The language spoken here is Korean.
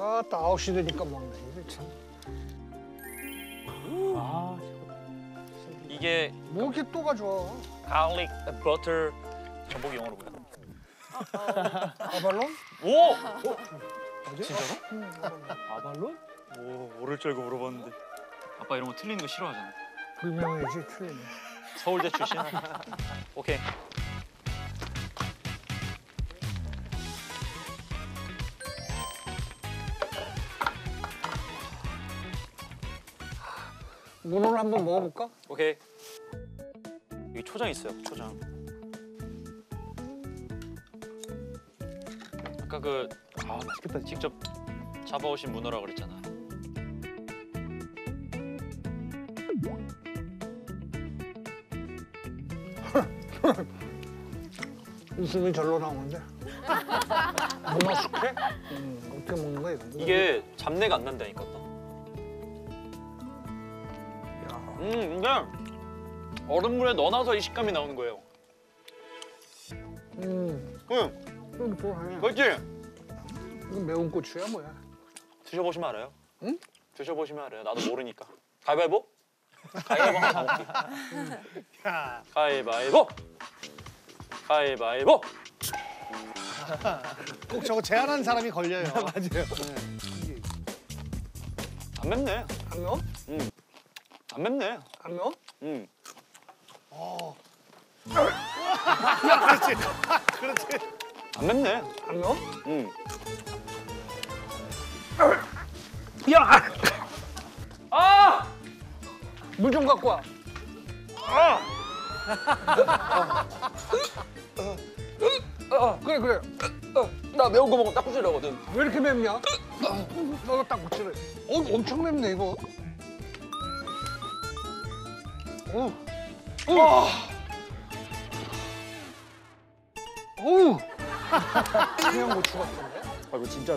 아따 아홉 시 되니까 먹네. 이게 참. 아, 이게 뭐 이렇게 또 가져와? garlic butter 전복이 영어로 뭐야? 아발론? 오! 어디? 진짜로? 응, 아발론. 아발론? 오 모를 줄 알고 물어봤는데 아빠 이런 거 틀리는 거 싫어하잖아 불명예지 틀리네. 서울대 출신 오케이 문어를 한번 먹어볼까? 오케이 여기 초장 있어요 초장 아까 그 아, 맛있겠다 직접 잡아오신 문어라 그랬잖아 웃음이 절로 나오는데. 문어 숙회? 음, 어떻게 먹는 거야 이거? 이게 잡내가 안 난다니까 또. 음 이게 얼음물에 넣어놔서 이 식감이 나오는 거예요 음, 응 좀 좋아해. 그렇지? 이거 매운 고추야 뭐야? 드셔보시면 알아요 응? 드셔보시면 알아요 나도 모르니까 가위바위보? 가위바위보 하나 다 먹기 가위바위보 가위바위보 꼭 저거 제안하는 사람이 걸려요. 맞아요. 안 맵네 안 매워? 안 맵네 안 매워? 음. 그렇지. 그렇지. 안 맵네 안 매워? 음. 야, 아! 물 좀 갖고 와. 어, 그래 그래. 나 매운 거 먹으면 딱 부시려거든 왜 이렇게 맵냐? 너도 딱 고치래. 어, 엄청 맵네 이거. 어. 어. 어우. 그냥 고추 같은데? 아, 이거 진짜